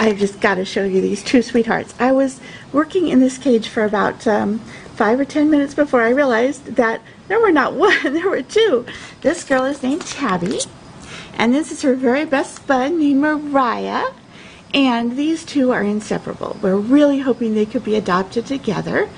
I've just got to show you these two sweethearts. I was working in this cage for about um, five or ten minutes before I realized that there were not one, there were two. This girl is named Tabby, and this is her very best bud named Mariah. And these two are inseparable. We're really hoping they could be adopted together.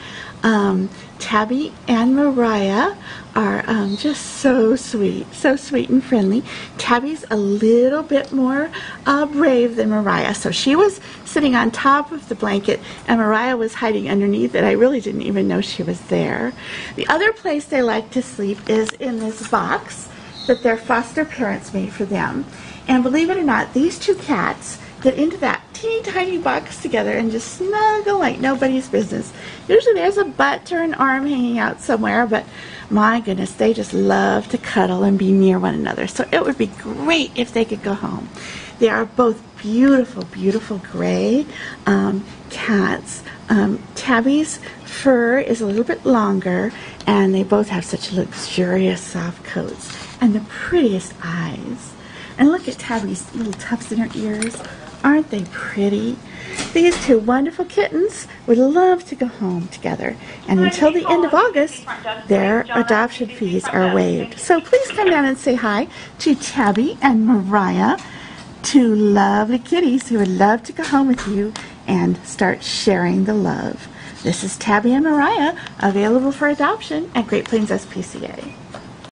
Um, Tabby and Mariah are um, just so sweet, so sweet and friendly. Tabby's a little bit more uh, brave than Mariah, so she was sitting on top of the blanket and Mariah was hiding underneath it. I really didn't even know she was there. The other place they like to sleep is in this box that their foster parents made for them. And believe it or not, these two cats get into that teeny tiny box together and just snuggle like nobody's business. Usually there's a butt or an arm hanging out somewhere, but my goodness, they just love to cuddle and be near one another. So it would be great if they could go home. They are both beautiful, beautiful gray um, cats. Um, Tabby's fur is a little bit longer, and they both have such luxurious soft coats and the prettiest eyes. And look at Tabby's little tufts in her ears. Aren't they pretty? These two wonderful kittens would love to go home together. And until the end of August, their adoption fees are waived. So please come down and say hi to Tabby and Mariah, two lovely kitties who would love to go home with you and start sharing the love. This is Tabby and Mariah, available for adoption at Great Plains SPCA.